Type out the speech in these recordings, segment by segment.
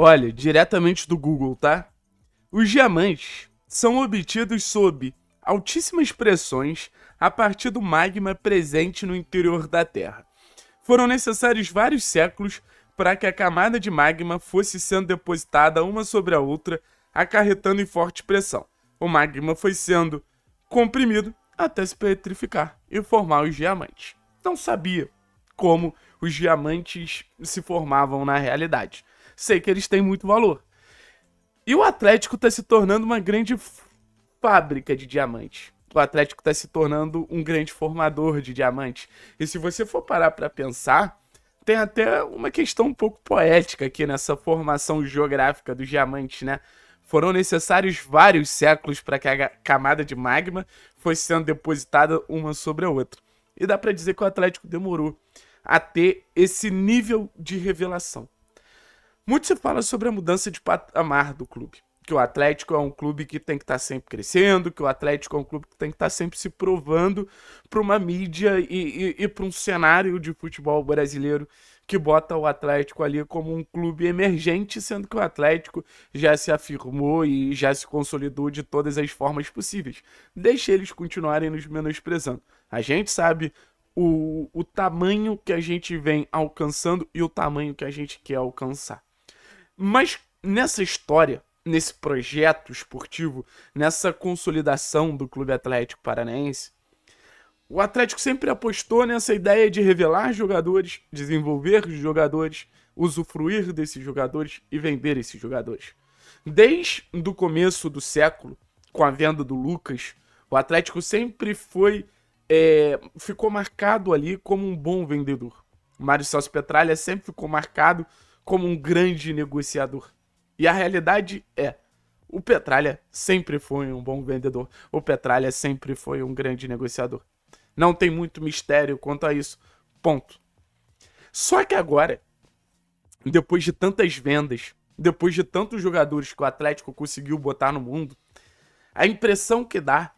Olha, diretamente do Google, tá? Os diamantes são obtidos sob altíssimas pressões a partir do magma presente no interior da Terra. Foram necessários vários séculos para que a camada de magma fosse sendo depositada uma sobre a outra, acarretando em forte pressão. O magma foi sendo comprimido até se petrificar e formar os diamantes. Não sabia como os diamantes se formavam na realidade. Sei que eles têm muito valor. E o Atlético está se tornando uma grande fábrica de diamantes. O Atlético está se tornando um grande formador de diamantes. E se você for parar para pensar, tem até uma questão um pouco poética aqui nessa formação geográfica dos diamantes, né? Foram necessários vários séculos para que a camada de magma fosse sendo depositada uma sobre a outra. E dá para dizer que o Atlético demorou a ter esse nível de revelação. Muito se fala sobre a mudança de patamar do clube que o Atlético é um clube que tem que estar tá sempre crescendo, que o Atlético é um clube que tem que estar tá sempre se provando para uma mídia e, e, e para um cenário de futebol brasileiro que bota o Atlético ali como um clube emergente, sendo que o Atlético já se afirmou e já se consolidou de todas as formas possíveis. Deixe eles continuarem nos menosprezando. A gente sabe o, o tamanho que a gente vem alcançando e o tamanho que a gente quer alcançar. Mas nessa história, nesse projeto esportivo, nessa consolidação do Clube Atlético Paranaense, o Atlético sempre apostou nessa ideia de revelar jogadores, desenvolver jogadores, usufruir desses jogadores e vender esses jogadores. Desde o começo do século, com a venda do Lucas, o Atlético sempre foi é, ficou marcado ali como um bom vendedor. Mário Celso Petralha sempre ficou marcado como um grande negociador. E a realidade é, o Petralha sempre foi um bom vendedor. O Petralha sempre foi um grande negociador. Não tem muito mistério quanto a isso. Ponto. Só que agora, depois de tantas vendas, depois de tantos jogadores que o Atlético conseguiu botar no mundo, a impressão que dá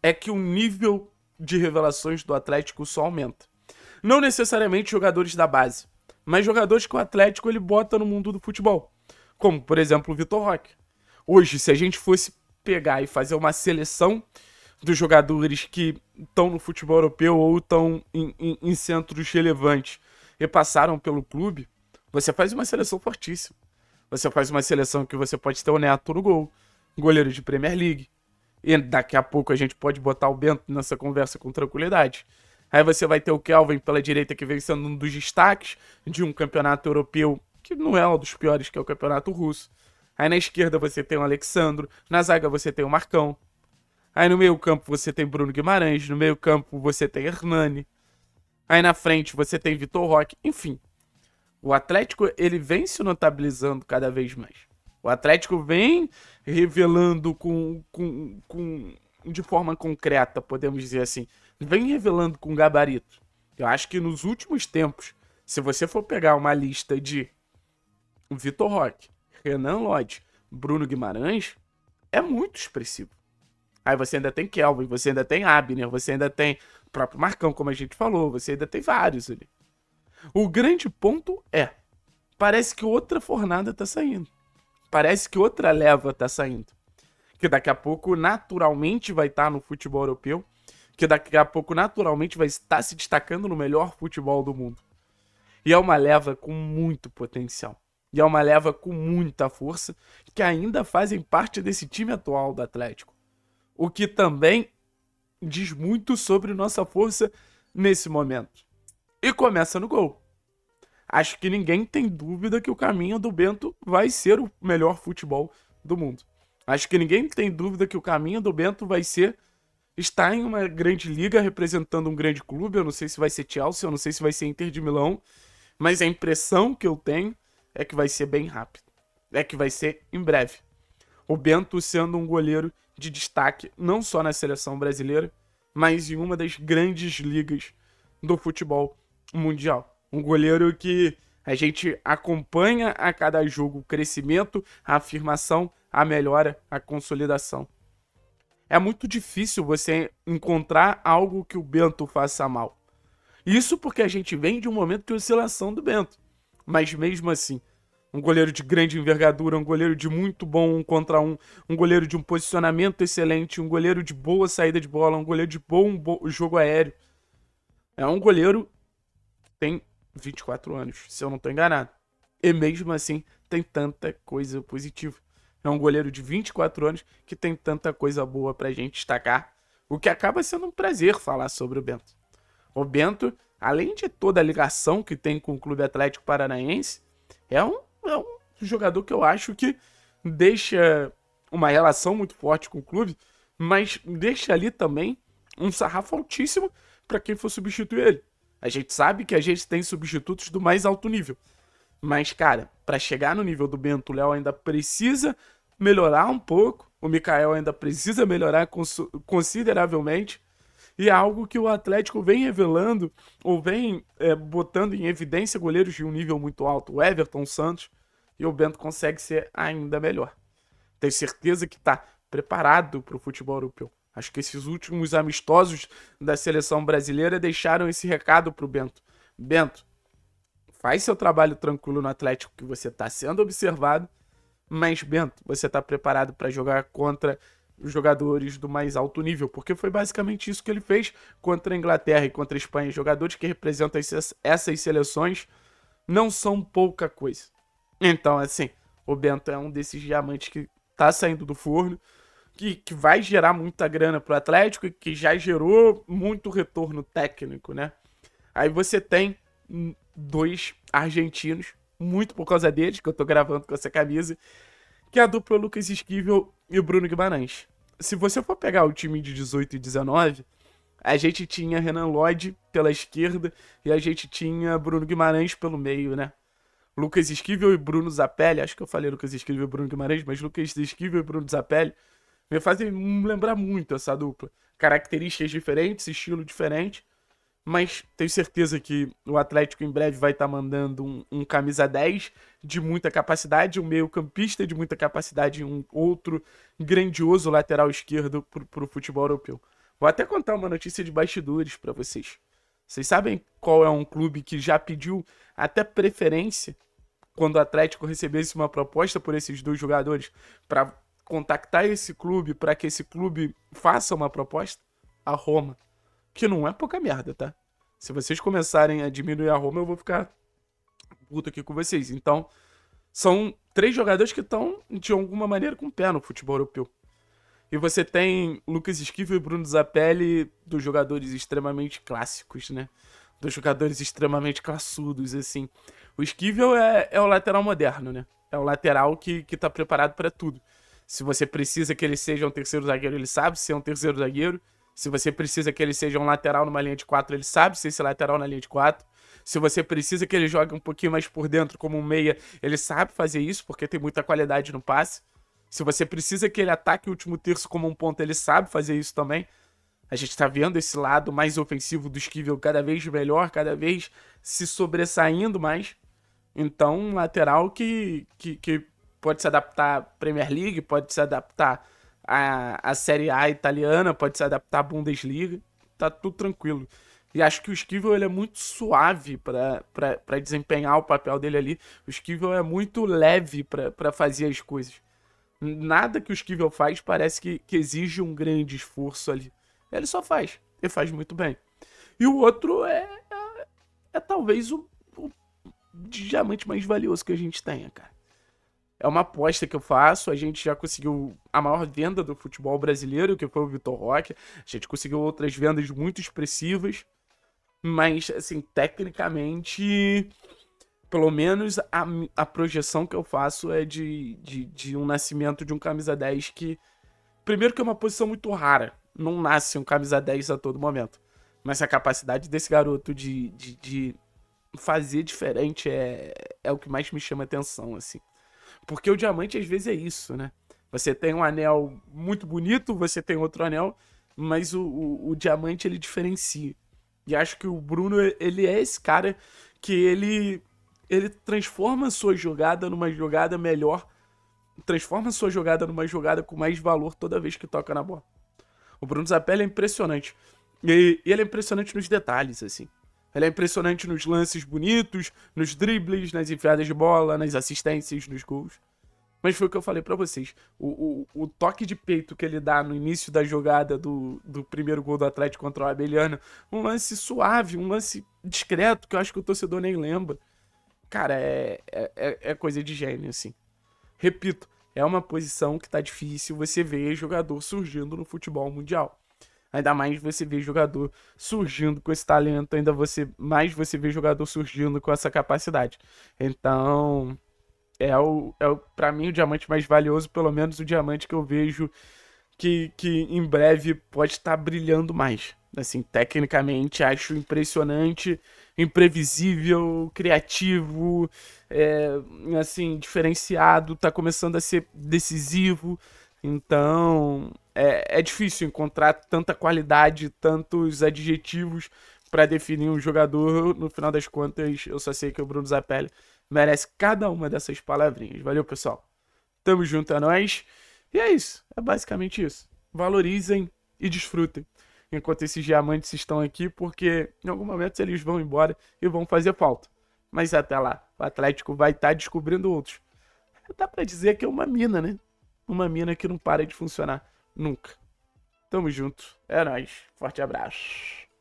é que o nível de revelações do Atlético só aumenta. Não necessariamente jogadores da base, mas jogadores que o Atlético ele bota no mundo do futebol como por exemplo o Vitor Roque. Hoje, se a gente fosse pegar e fazer uma seleção dos jogadores que estão no futebol europeu ou estão em, em, em, centros relevantes e passaram pelo clube, você faz uma seleção fortíssima. Você faz uma seleção que você pode ter o Neto no gol, goleiro de Premier League. E daqui a pouco a gente pode botar o Bento nessa conversa com tranquilidade. Aí você vai ter o Kelvin pela direita que vem sendo um dos destaques de um campeonato europeu que não é um dos piores, que é o campeonato russo. Aí na esquerda você tem o Alexandro, na zaga você tem o Marcão. Aí no meio campo você tem Bruno Guimarães, no meio campo você tem Hernani. Aí na frente você tem Vitor Roque, enfim. O Atlético ele vem se notabilizando cada vez mais. O Atlético vem revelando com, com, com de forma concreta, podemos dizer assim, vem revelando com gabarito. Eu acho que nos últimos tempos, se você for pegar uma lista de Vitor Roque, Renan Lodge, Bruno Guimarães, é muito expressivo. Aí você ainda tem Kelvin, você ainda tem Abner, você ainda tem o próprio Marcão, como a gente falou, você ainda tem vários ali. O grande ponto é, parece que outra fornada tá saindo. Parece que outra leva tá saindo. Que daqui a pouco naturalmente vai estar tá no futebol europeu, que daqui a pouco naturalmente vai estar se destacando no melhor futebol do mundo. E é uma leva com muito potencial. E é uma leva com muita força que ainda fazem parte desse time atual do Atlético. O que também diz muito sobre nossa força nesse momento. E começa no gol. Acho que ninguém tem dúvida que o caminho do Bento vai ser o melhor futebol do mundo. Acho que ninguém tem dúvida que o caminho do Bento vai ser estar em uma grande liga representando um grande clube. Eu não sei se vai ser Chelsea, eu não sei se vai ser Inter de Milão, mas a impressão que eu tenho é que vai ser bem rápido. É que vai ser em breve. O Bento sendo um goleiro de destaque não só na seleção brasileira, mas em uma das grandes ligas do futebol mundial. Um goleiro que a gente acompanha a cada jogo o crescimento, a afirmação, a melhora, a consolidação. É muito difícil você encontrar algo que o Bento faça mal. Isso porque a gente vem de um momento de oscilação do Bento. Mas mesmo assim, um goleiro de grande envergadura, um goleiro de muito bom um contra um, um goleiro de um posicionamento excelente, um goleiro de boa saída de bola, um goleiro de bom jogo aéreo. É um goleiro tem 24 anos, se eu não estou enganado. E mesmo assim tem tanta coisa positiva. É um goleiro de 24 anos que tem tanta coisa boa pra gente destacar. O que acaba sendo um prazer falar sobre o Bento. O Bento, além de toda a ligação que tem com o Clube Atlético Paranaense, é um é um jogador que eu acho que deixa uma relação muito forte com o clube, mas deixa ali também um sarrafo altíssimo para quem for substituir ele. A gente sabe que a gente tem substitutos do mais alto nível. Mas, cara, para chegar no nível do Bento, o Léo ainda precisa melhorar um pouco. O Mikael ainda precisa melhorar consideravelmente. E é algo que o Atlético vem revelando, ou vem é, botando em evidência goleiros de um nível muito alto. O Everton Santos. E o Bento consegue ser ainda melhor. Tenho certeza que está preparado para o futebol europeu. Acho que esses últimos amistosos da seleção brasileira deixaram esse recado para o Bento. Bento, faz seu trabalho tranquilo no Atlético que você está sendo observado, mas Bento, você está preparado para jogar contra jogadores do mais alto nível, porque foi basicamente isso que ele fez contra a Inglaterra e contra a Espanha. Jogadores que representam essas seleções não são pouca coisa. Então, assim, o Bento é um desses diamantes que tá saindo do forno, que, que vai gerar muita grana pro Atlético e que já gerou muito retorno técnico, né? Aí você tem dois argentinos, muito por causa deles, que eu tô gravando com essa camisa, que é a dupla Lucas Esquivel e o Bruno Guimarães se você for pegar o time de 18 e 19, a gente tinha Renan Lloyd pela esquerda e a gente tinha Bruno Guimarães pelo meio, né? Lucas Esquivel e Bruno Zapelli, acho que eu falei Lucas Esquivel e Bruno Guimarães, mas Lucas Esquivel e Bruno Zapelli me fazem lembrar muito essa dupla. Características diferentes, estilo diferente, mas tenho certeza que o Atlético em breve vai estar tá mandando um, um, camisa 10 de muita capacidade, um meio-campista de muita capacidade e um outro grandioso lateral esquerdo para o futebol europeu. Vou até contar uma notícia de bastidores para vocês. Vocês sabem qual é um clube que já pediu até preferência quando o Atlético recebesse uma proposta por esses dois jogadores para contactar esse clube para que esse clube faça uma proposta? A Roma. Que não é pouca merda, tá? Se vocês começarem a diminuir a Roma, eu vou ficar puto aqui com vocês. Então, são três jogadores que estão, de alguma maneira, com o pé no futebol europeu. E você tem Lucas Esquivel e Bruno Zapelli, dos jogadores extremamente clássicos, né? Dos jogadores extremamente classudos, assim. O Esquivel é, é o lateral moderno, né? É o lateral que, que tá preparado para tudo. Se você precisa que ele seja um terceiro zagueiro, ele sabe ser um terceiro zagueiro. Se você precisa que ele seja um lateral numa linha de 4, ele sabe ser esse lateral na linha de 4. Se você precisa que ele jogue um pouquinho mais por dentro como um meia, ele sabe fazer isso porque tem muita qualidade no passe. Se você precisa que ele ataque o último terço como um ponto, ele sabe fazer isso também. A gente tá vendo esse lado mais ofensivo do Esquivel cada vez melhor, cada vez se sobressaindo mais. Então, um lateral que, que, que pode se adaptar à Premier League, pode se adaptar a, a Série A italiana, pode se adaptar à Bundesliga, tá tudo tranquilo. E acho que o Esquivel ele é muito suave para desempenhar o papel dele ali. O Esquivel é muito leve para fazer as coisas. Nada que o Esquivel faz parece que, que exige um grande esforço ali. Ele só faz. Ele faz muito bem. E o outro é, é, é talvez o, o diamante mais valioso que a gente tenha, cara é uma aposta que eu faço. A gente já conseguiu a maior venda do futebol brasileiro, que foi o Vitor Roque. A gente conseguiu outras vendas muito expressivas. Mas, assim, tecnicamente, pelo menos a, a projeção que eu faço é de, de, de um nascimento de um camisa 10 que. Primeiro, que é uma posição muito rara. Não nasce um camisa 10 a todo momento. Mas a capacidade desse garoto de, de, de fazer diferente é, é o que mais me chama atenção, assim. Porque o diamante às vezes é isso, né? Você tem um anel muito bonito, você tem outro anel, mas o, o, o diamante ele diferencia. E acho que o Bruno, ele é esse cara que ele ele transforma a sua jogada numa jogada melhor, transforma a sua jogada numa jogada com mais valor toda vez que toca na bola. O Bruno Zapelli é impressionante. E, e ele é impressionante nos detalhes, assim. Ele é impressionante nos lances bonitos, nos dribles, nas enfiadas de bola, nas assistências, nos gols. Mas foi o que eu falei para vocês. O, o, o, toque de peito que ele dá no início da jogada do, do primeiro gol do Atlético contra o Abelhano, um lance suave, um lance discreto, que eu acho que o torcedor nem lembra. Cara, é, é, é coisa de gênio, assim. Repito, é uma posição que tá difícil você ver jogador surgindo no futebol mundial. Ainda mais você vê jogador surgindo com esse talento, ainda você mais você vê jogador surgindo com essa capacidade. Então, é o, é o para mim o diamante mais valioso, pelo menos o diamante que eu vejo que, que em breve pode estar brilhando mais. Assim, tecnicamente acho impressionante, imprevisível, criativo, é, assim, diferenciado, tá começando a ser decisivo. Então, é, é difícil encontrar tanta qualidade, tantos adjetivos para definir um jogador. No final das contas, eu só sei que o Bruno Zapelli merece cada uma dessas palavrinhas. Valeu, pessoal. Tamo junto a nós. E é isso. É basicamente isso. Valorizem e desfrutem enquanto esses diamantes estão aqui, porque em algum momento eles vão embora e vão fazer falta. Mas até lá, o Atlético vai estar tá descobrindo outros. Dá para dizer que é uma mina, né? Uma mina que não para de funcionar nunca. Tamo junto. É nóis. Forte abraço.